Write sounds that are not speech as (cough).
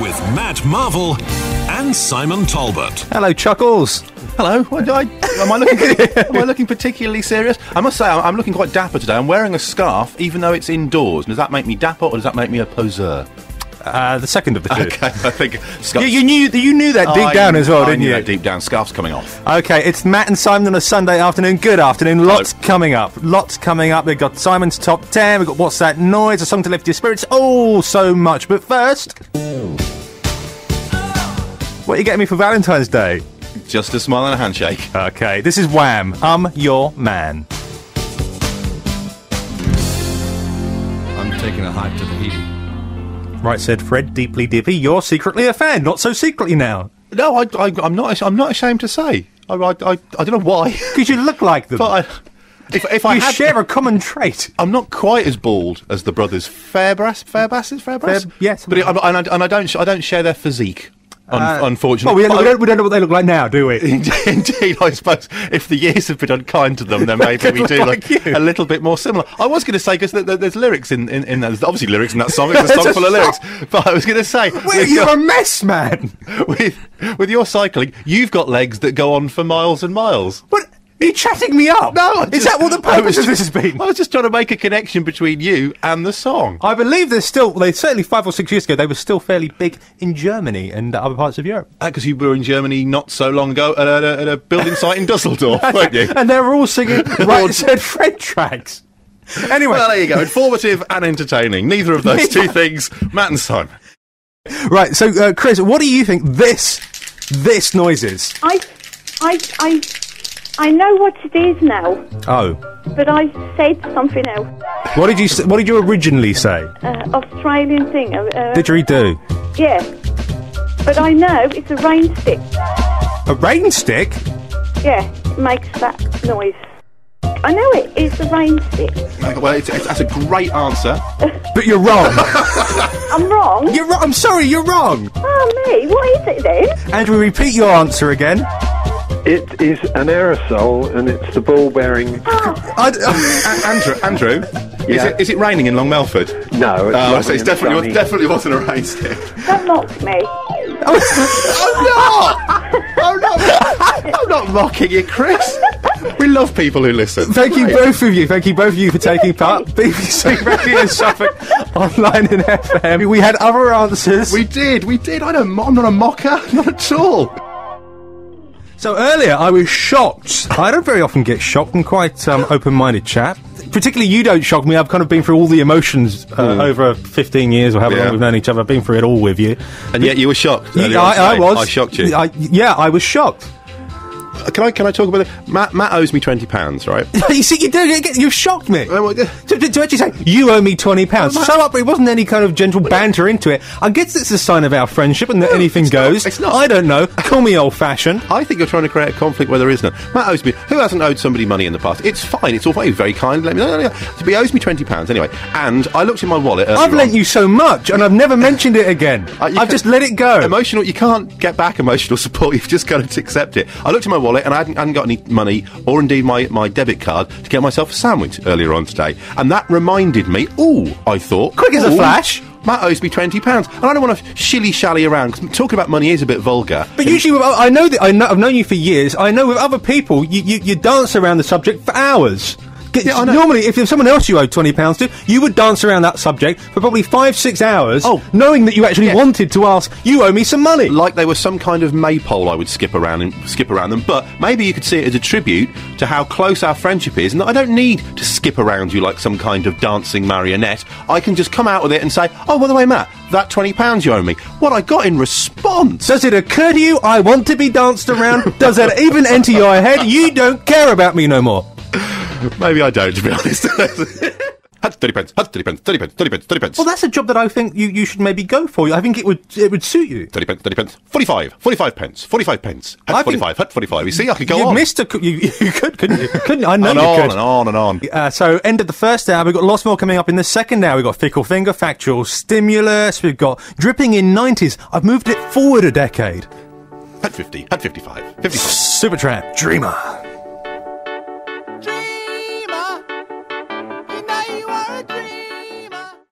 with Matt Marvel and Simon Talbot. Hello, Chuckles. Hello. What, do I, am I looking? am I looking particularly serious? I must say, I'm, I'm looking quite dapper today. I'm wearing a scarf, even though it's indoors. Does that make me dapper, or does that make me a poseur? Uh, the second of the two. Okay, I think. (laughs) Scarf, You, you knew you knew that deep I- down as well, I didn't knew you? that deep down, scarf's coming off. Okay, it's Matt and Simon on a Sunday afternoon. Good afternoon. Lots coming up. Lots coming up. We've got Simon's top 10. We've got What's That Noise? A song to lift your spirits. Oh, so much. But first. What are you getting me for Valentine's Day? Just a smile and a handshake. Okay, this is Wham. I'm your man. I'm taking a hike to Tahiti. Right, said Fred, deeply dippy. You're secretly a fan. Not so secretly now. No, I, I, I'm not. I'm not ashamed to say. I, I, I, I don't know why, (laughs) Because you look like them. but I, if if I had, share a common trait. I'm not quite as bald as the brothers Fairbrass. Fairbrass, Fairbrass. Fair- yeah, but it, and, I, and I don't. I don't share their physique. Un- Uh, unfortunately, Well, we don't, we, don't, know what they look like now, do we? (laughs) Indeed, I suppose if the years have been unkind to them, then maybe we do like look you. a little bit more similar. I was going to say because th- th- there's lyrics in, in, in that. There's obviously lyrics in that song. It's a (laughs) song full of lyrics. But I was going to say, (laughs) Wait, you're your, a mess, man. with, with your cycling, you've got legs that go on for miles and miles. What? Are you chatting me up? No, I is just- that what the (laughs) purpose was of this just- has been? I was just trying to make a connection between you and the song. I believe there's still. They certainly five or six years ago they were still fairly big in Germany and other parts of Europe. Because you were in Germany not so long ago at a, at a building site in Dusseldorf, (laughs) weren't you? and they were all singing (laughs) right said Fred tracks. Anyway, Well, there you go. Informative and entertaining. Neither of those two things, Matt and Simon. right. So, uh, Chris, what do you think this this noise is? I, I, I, I know what it is now, Oh, but I said something else. what did you s- what did you originally say? Uh, Australian thing. Uh, uh, Didgeridoo. yeah. But I know it's a rain stick. A rain stick. Yeah, it makes that noise. I know it. It's a rain stick. Well, it's, it's, that's a great answer. (laughs) But you're wrong. (laughs) I'm wrong. you're wrong. I'm sorry. You're wrong. Oh me, what is it then? And we repeat your answer again. It is an aerosol, and it's the ball bearing. (gasps) I, uh, A- Andrew, Andrew, is, it, is it raining in Long Melford? No, it's, Oh, lovely so it's definitely, sunny. definitely wasn't a rain stick. Don't mock me. Oh, (laughs) I'm not, I'm not mocking you, Chris. We love people who listen. Thank you both of you. Thank you both of you for taking part. (laughs) BBC Radio Suffolk online in FM. We had other answers. We did, we did. I don't, I'm not a mocker, (laughs) not at all. So earlier I was shocked. I don't very often get shocked. I'm quite um, open-minded chap. Particularly you don't shock me. I've kind of been through all the emotions uh, over 15 years or however Yeah. long we've known each other. I've been through it all with you. And yet you were shocked. Yeah, I, I was. I shocked you. I, yeah, I was shocked. Can I can I talk about it? Matt Matt owes me twenty pounds, right? (laughs) you see, you do. You've shocked me. Oh. To, to, to actually say you owe me twenty pounds, so up. It wasn't any kind of gentle banter into it. I guess it's a sign of our friendship and that anything it's not, goes. it's not. I don't know. Call me old-fashioned. I think you're trying to create a conflict where there is none. Matt owes me. Who hasn't owed somebody money in the past? It's fine. It's all very, very kind. Let me know. No, no, no. So he owes me twenty pounds anyway. And I looked in my wallet. I've lent on. you so much, and I've never mentioned it again. Uh, I've just let it go. Emotional. You can't get back emotional support. (laughs) You've just got to accept it. I looked in my wallet and I hadn't, hadn't got any money, or indeed my, my debit card, to get myself a sandwich earlier on today. And that reminded me. Ooh, I thought. Quick as a flash. Matt owes me twenty pounds, and I don't want to shilly shally around because talking about money is a bit vulgar. But usually, I know that I know, I've known you for years. I know with other people, you, you, you dance around the subject for hours. Yeah, Normally, if there's someone else you owe twenty pounds to, you would dance around that subject for probably five, six hours. Oh. knowing that you actually Yeah. wanted to ask, you owe me some money. like they were some kind of maypole I would skip around and skip around them. But maybe you could see it as a tribute to how close our friendship is, and that I don't need to skip around you like some kind of dancing marionette. I can just come out with it and say, "Oh, by the way, Matt, that twenty pounds you owe me." What I got in response. Does it occur to you I want to be danced around? Does that even enter your head? You don't care about me no more. Maybe I don't, to be honest. (laughs) Had 30 pence, had 30 pence, 30 pence, 30 pence, 30 pence. Well, that's a job that I think you, you should maybe go for. I think it would it would suit you. 30 pence, 30 pence, 45, 45 pence, 45 pence, had think- 45, had 45. You see, I could go you on. missed a cou- you, (laughs) you could couldn't you? Couldn't? I know and you on could. and on and on. and Uh, so, end of the first hour, we've got lots more coming up in the second hour. We've got Fickle Finger, Factual Stimulus, we've got Dripping in 90s. I've moved it forward a decade. Had 50, had 55, 55. Supertramp, Dreamer.